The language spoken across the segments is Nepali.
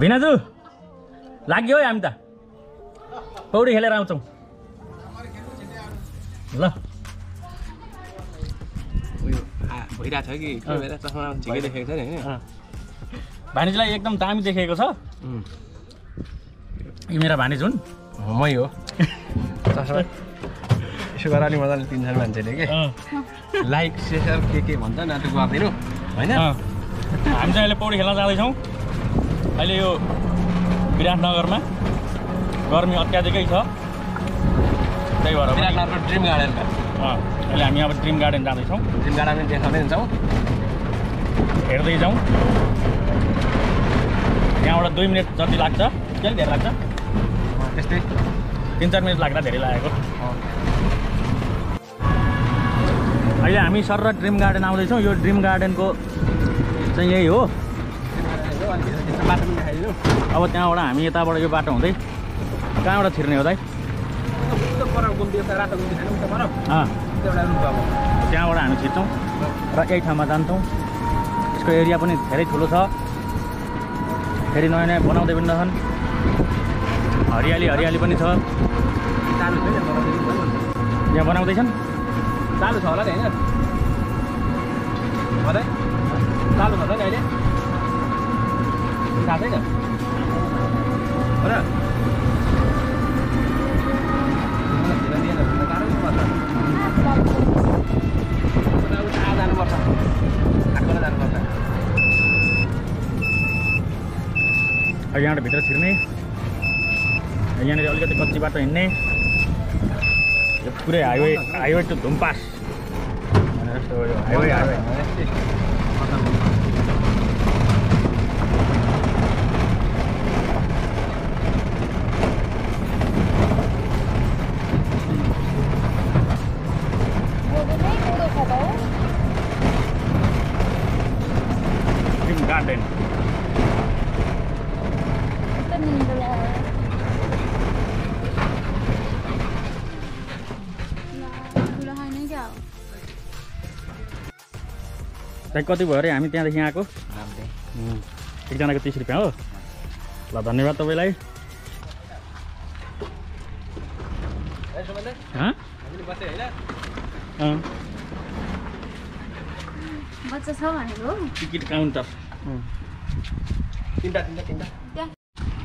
भिनाजु लाग्यो है हामी त। पौडी खेलेर आउँछौँ। ल। भइरहेको छ कि? चस्मा ठिकै देखेको छ नि होइन। भानिजलाई एकदम दामी देखेको छ। यी मेरा भानिज हुन् मै हो। चस्मा। यसो गर नि मजाले तिनजना मान्छेले के? लाइक सेयर के के भन्छ नाटक गरिदिनु होइन। हामी चाहिँ अहिले पौडी खेल्न जाँदैछौँ। अहिले यो विराटनगरमा गर्मी अत्याधिकै छ। त्यही भएर विराटनगरको ड्रिम गार्डनमा अहिले हामी अब ड्रिम गार्डन जाँदैछौँ। ड्रिम गार्डन पनि देखाउँदै हुन्छौँ हेर्दै जाउँ। यहाँबाट दुई मिनट जति लाग्छ कहिले धेरै लाग्छ? त्यस्तै। तिन चार मिनट लाग्दा धेरै लागेको। अहिले हामी सर र ड्रिम गार्डन आउँदैछौँ। यो ड्रिम गार्डनको चाहिँ यही हो। अब त्यहाँबाट हामी यताबाट यो बाटो हुँदै कहाँबाट छिर्ने हो दाइ? त्यहाँबाट हामी छिर्छौँ र यही ठाउँमा जान्छौँ। यसको एरिया पनि धेरै ठुलो छ। फेरि नयाँ नयाँ बनाउँदै पनि रहन्। हरियाली हरियाली पनि छ। यहाँ बनाउँदैछन्। चालु छ होला नि होइन। त? चालु छ होला नि अहिले। थाहा छैन हो र मलाई धिरा दिएन भने त गाह्रो पर्छ उता उता जानुपर्छ हाटबाट जानुपर्छ अब यहाँबाट त्यहाँ कति भयो अरे? हामी त्यहाँदेखि आएको। एकजनाको तिस रुपियाँ हो। ल धन्यवाद तपाईँलाई। Ticket counter.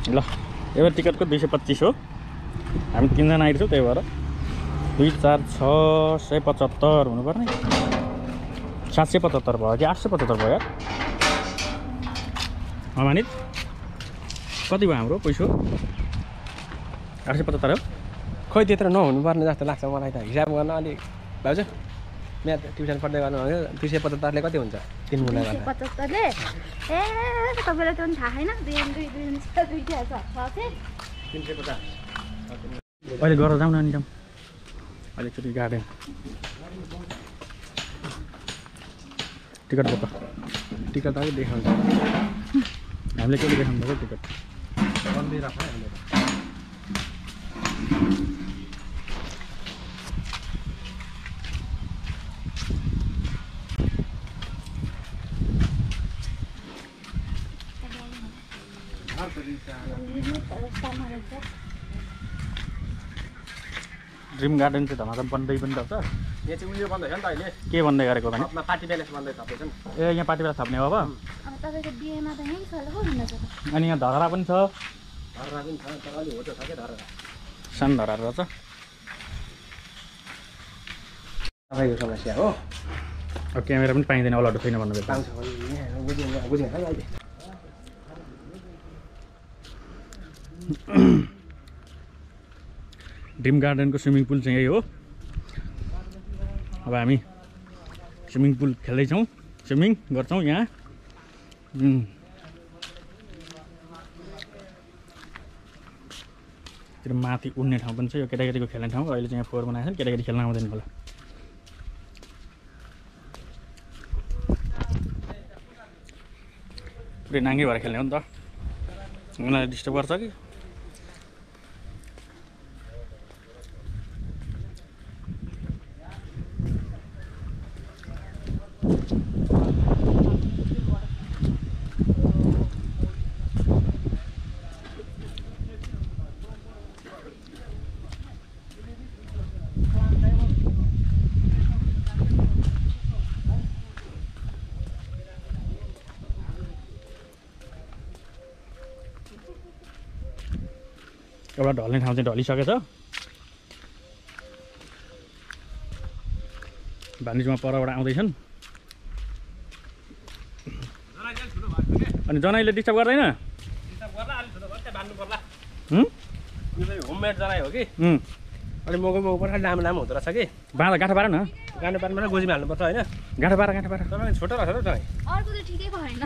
ल एउटा टिकटको दुई सय पच्चिस हो। हामी तिनजना आइरहेछौँ त्यही भएर। दुई चार छ सय पचहत्तर हुनुपर्ने। सात सय पचहत्तर भयो कि आठ सय पचहत्तर भयो यार। अँ मानित कति भयो हाम्रो पैसा? आठ सय पचहत्तर हो खोइ त्यत्रो नहुनुपर्ने जस्तो लाग्छ मलाई त। हिसाब गर्न अलिक भाउजू म्याथ ट्युसन पढ्दै गर्नु भयो दुई सय पचहत्तरले कति हुन्छ? तिन गुणा पचहत्तरले ए तपाईँलाई त पनि थाहा छैन? तिन सय पचास अहिले गरेर जाउँ न अनि जाउँ अहिले एकचोटि गार्डन। टिकट बोक टिकट अलिक देखाउँछ हामीले के देखाउनु भएको टिकट। ड्रिम गार्डन चाहिँ धमाधम बन्दै पनि रहेछ यहाँ चाहिँ उयो बन्द भयो नि त अहिले। के बन्दै गरेको भने? छतमा पार्टी प्यालेस बन्दै थपेछ नि। ए यहाँ पार्टी बेला थप्ने हो अब। तपाईँको बिहेमा त यहीँ छ अनि यहाँ धरहरा पनि छ। धरहरा पनि छ तर अलिक होटो छ क्या धरहरा सानो धरहरा रहेछ। तपाईँको समस्या हो। अब क्यामेरा पनि पाइँदैन अलटो छैन भन्नुभयो ड्रिम गार्डनको स्विमिङ पुल चाहिँ यही हो। अब हामी स्विमिङ पुल खेल्दैछौँ। स्विमिङ गर्छौँ यहाँ। त्यो माथि उड्ने ठाउँ पनि छ यो केटाकेटीको खेल्ने ठाउँ। अहिले चाहिँ यहाँ फोहोर बनाएको छ केटाकेटी खेल्न आउँदैन होला। पुरै नाङ्गे भएर खेल्ने हो नि त। उनीहरूलाई डिस्टर्ब गर्छ कि? एउटा ढल्ने ठाउँ चाहिँ ढलिसकेछ भानिजमा परबाट आउँदैछन्। अनि जनैले डिस्टर्ब गर्दैन? हुँ? यो चाहिँ होममेड जनाइ हो कि? अनि मगो मगो पर्छ लामो लामो हुँदो रहेछ कि? बाँधा गाँठो पार न गाँडो पानीमा गोजीमा हाल्नुपर्छ होइन? गाँठो पार गाँठो पार तपाईँ छोटो रहेछ तपाईँ ठिकै भएन।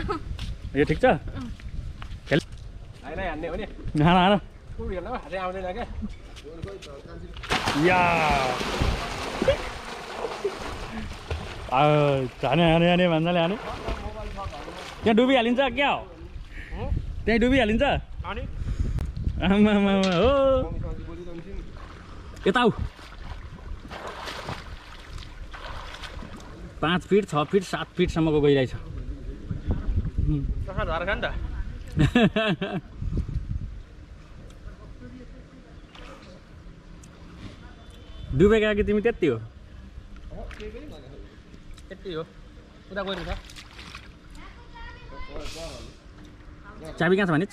यो ठिक छ? हान्ने हो नि। आउँदैन क्या या हाने हाने हाने भन्नाले हाने त्यहाँ डुबिहालिन्छ क्या हो त्यहीँ डुबिहालिन्छ आमा हो यता आऊ पाँच फिट छ फिट सात फिटसम्मको गइरहेछ कहाँ झर्छ नि त डुबेका कि तिमी त्यति हो। हो। उता गएर छ चाबी कहाँ छ भने?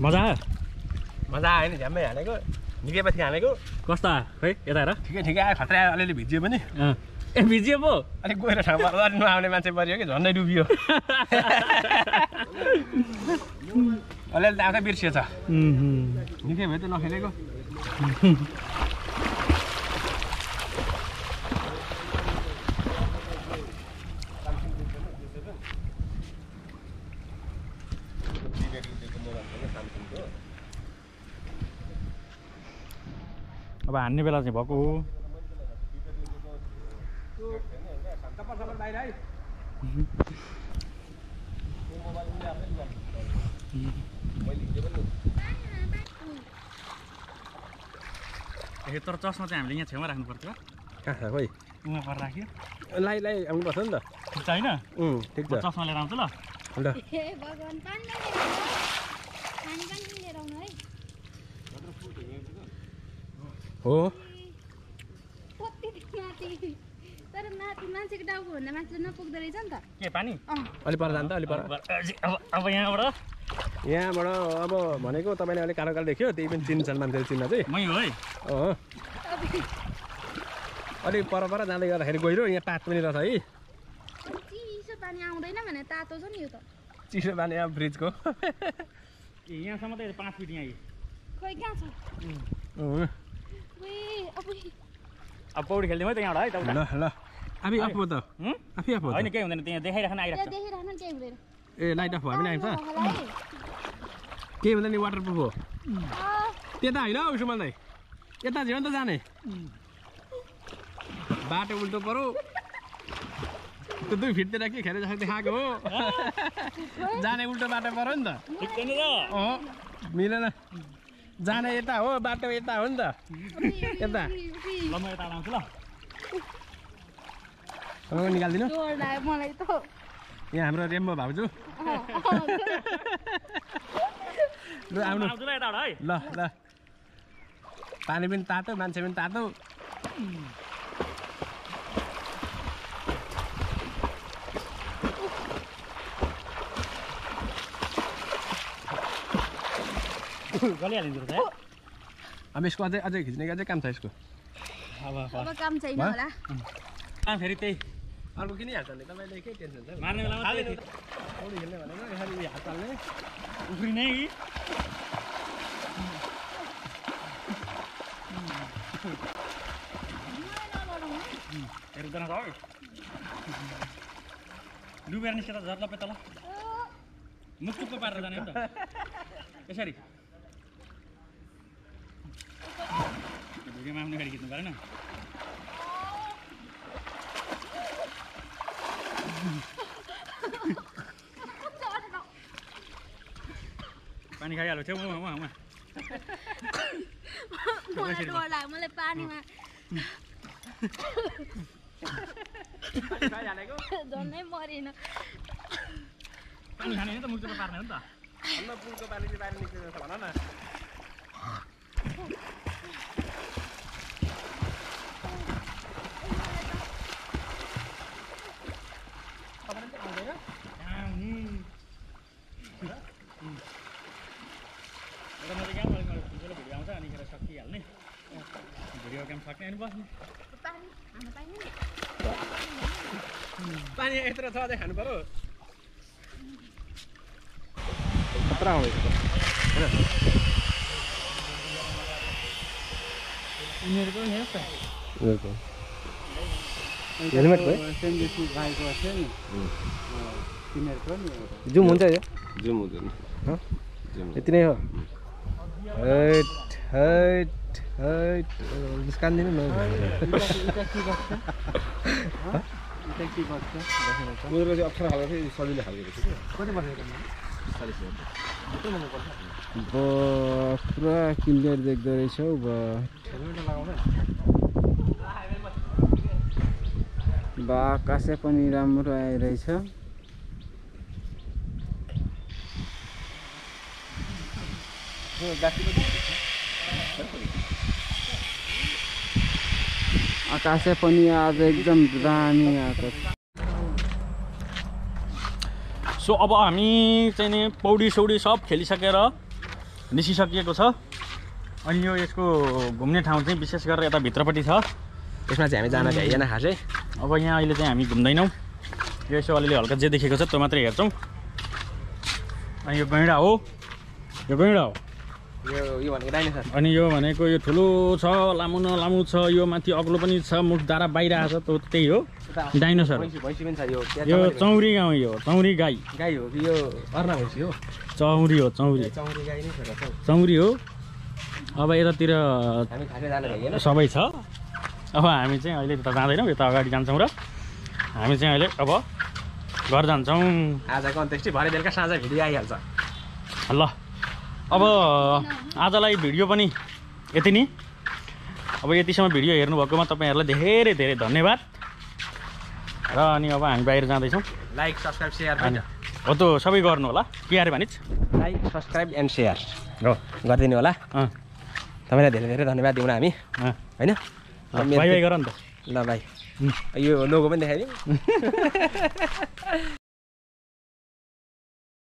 मजा आयो? मजा आयो नि झ्याम्मै हानेको निकै पछि हानेको कस्तो आयो खै यता हेर ठिकै ठिकै आयो खतरा आयो अलिअलि भिजियो पनि। ए भिजियो पो अलिक गएर ठाउँमा नआउने मान्छे परियो कि झन्डै डुबियो अलिअलि त आँखै बिर्सिएछ उम्, निकै भयो त नखेलेको अब हान्ने बेला चाहिँ भएको हो। ए तर चस्मा चाहिँ हामीले यहाँ छेउमा राख्नु पर्थ्यो। कहाँ छ खोइ? उहाँ पर राख्यो। लाइ लाइ आउनुपर्छ नि त। ठिक छ होइन? उम्, ठिक छ। चस्मा लिएर आउँछु ल ल हे भगवान् पानी पानी पानी पनि लिएर आउनु है हो? मान्छेको टाउको भन्दा माथि त नपुग्दो रहेछ नि त। के पानी? पर जान्छ पर। अब अब यहाँबाट? यहाँबाट अब भनेको तपाईँले अलिक कालो कालो देख्यो त्यही पनि चिन्छन् मान्छेले चिन्न चाहिँ। मै हो है। अलिक पर पर जाँदै गर्दाखेरि गहिरो यहाँ पात पनि रहेछ है। चिसो पानी आउँदैन भने तातो छ नि यो त। चिसो पानी अब फ्रिजको। यहाँसम्म त पाँच फिट यहाँ खोइ कहाँ छ? अब अब पौडी खेलिदिउँ है त यहाँबाट है त ल ल आफै अफ हो त? हुँ? आफै अफ हो होइन त केही हुँदैन त्यहाँ देखाइराख्न आइरहेको ए लाइट अफ भयो भने आइन्छ। केही हुँदैन नि वाटर प्रुफ हो त्यता होइन हौ दाइ यता झिउ नि त जाने। बाटो उल्टो पऱ्यो त्यो दुई फिटतिर के खेर जस्तो देखाएको हो? जाने उल्टो बाटो पऱ्यो नि त। मिलेन। जाने यता हो बाटो यता हो नि त। यता। निकालिदिनु। यहाँ हाम्रो रेम्बो भाउजू। लु आउनु। ल ल। पानी पनि तातो मान्छे पनि तातो। गलिहालिन्छ त अब यसको अझै अझै खिच्ने अझै काम छ यसको? अब काम छैन? होला। कहाँ फेरि त्यही। अर्को किनिहाल्छ नि। तपाईँले केही टेन्सन छ मार्ने बेलामा पौडी खेल्ने भनेको यसरी हात हाल्ने। उफ्रिने कि। हेर्दैन त है डुबेर निस्केर झर्ला पे तल अँ, मुक्तुक्क पारेर जाने हो नि त। यसरी। आफ्नो गाडी खिच्नु परेन पानी उहाँ उहाँ मलाई डर लाग्यो मलाई पानीमा। झन्डै मरेन। पानी खाने त मुक्तुक्क पार्ने हो नि त। पुलको पानी भन न। मात्रै काम अलिक मलाई ठुल्ठुलो भिडियो आउँछ अनिखेर सकिहाल्ने भिडियो काम सक्ने अनि बस्ने पानी यत्रो छ अझै खानु पऱ्यो खतरा आउँदैछ उनीहरूको हेलमेट भयो गाईको थियो नि तिनीहरूको नि जुम हुन्छ। यो जुम हुँदैन यति नै हो। हैट हैट हैट न कि कति वर्ष पुरा क्लियर देख्दो रहेछ हौ पनि राम्रो आइरहेछ आकाशै पनि आज एकदम दामी आएको छ। सो अब हामी चाहिँ नि पौडी सौडी सब खेलिसकेर निस्किसकिएको छ। अनि यो यसको घुम्ने ठाउँ चाहिँ विशेष गरेर यता भित्रपट्टि छ। यसमा चाहिँ हामी जान भ्याइएन खासै। अब यहाँ अहिले चाहिँ हामी घुम्दैनौँ। यो यसो अलिअलि हल्का जे देखेको छ त्यो मात्रै हेर्छौँ। अनि यो गैँडा हो। यो गैँडा हो। अनि यो भनेको यो ठुलो छ लामो न लामो छ यो माथि अग्लो पनि छ मुख दारा बाहिर आएको छ त्यो त्यही हो। डाइनोसर। यो। चौरी गाउँ यो चौरी गाई। गाई हो कि यो अर्ना भैँसी हो? चौरी हो चौरी। चौरी हो। अब यतातिर सबै छ। अब हामी चाहिँ अहिले त्यता जाँदैनौँ यता अगाडि जान्छौँ र। हामी चाहिँ अहिले अब घर जान्छौँ। आजको अन्त्येष्टि भरे बेलुका साँझ भिडियो आइहाल्छ। ल। अब आजलाई भिडियो पनि यति नै। अब यतिसम्म भिडियो हेर्नुभएकोमा तपाईँहरूलाई धेरै धेरै धन्यवाद। र अनि अब हामी बाहिर जाँदैछौँ। लाइक सब्सक्राइब सेयर हो त सबै गर्नु होला। के अरे भनिस् लाइक सब्सक्राइब एन्ड सेयर हो। गरिदिनु होला। अँ। तपाईँलाई धेरै धेरै धन्यवाद दिउँ हामी। होइन? बाई बाई गर नि त। ल भाइ यो लोगो पनि देखाइदिउँ।